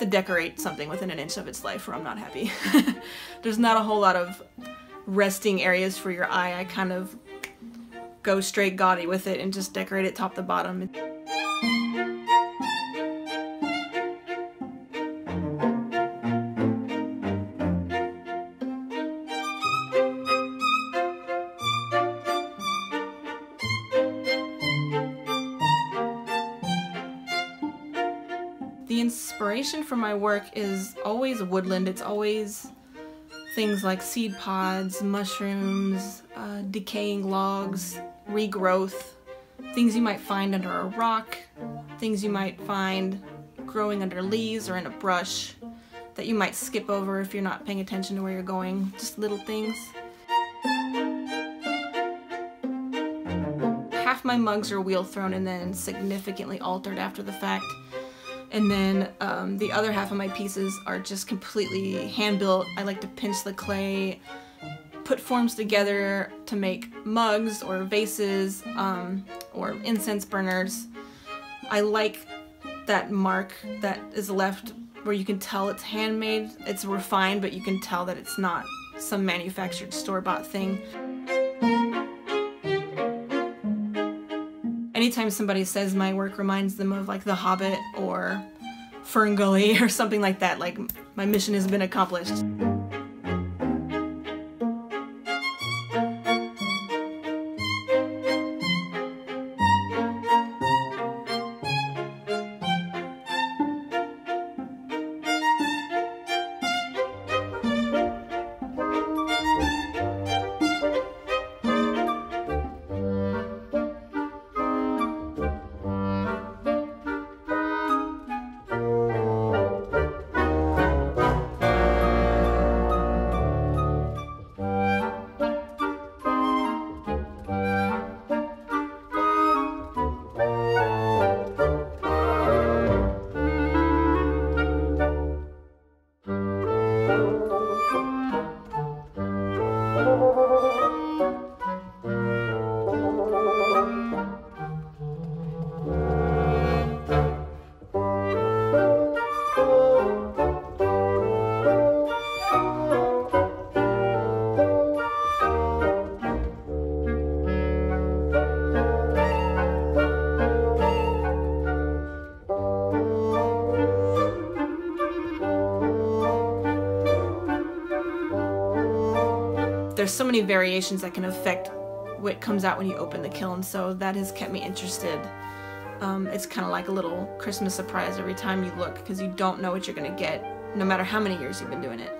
to decorate something within an inch of its life or I'm not happy. There's not a whole lot of resting areas for your eye. I kind of go straight gaudy with it and just decorate it top to bottom. The inspiration for my work is always woodland. It's always things like seed pods, mushrooms, uh, decaying logs, regrowth, things you might find under a rock, things you might find growing under leaves or in a brush that you might skip over if you're not paying attention to where you're going. Just little things. Half my mugs are wheel thrown and then significantly altered after the fact. And then um, the other half of my pieces are just completely hand-built. I like to pinch the clay, put forms together to make mugs or vases um, or incense burners. I like that mark that is left where you can tell it's handmade. It's refined, but you can tell that it's not some manufactured store-bought thing. Anytime somebody says my work reminds them of like The Hobbit or Fern Gully or something like that, like my mission has been accomplished. There's so many variations that can affect what comes out when you open the kiln, so that has kept me interested. Um, it's kind of like a little Christmas surprise every time you look because you don't know what you're going to get no matter how many years you've been doing it.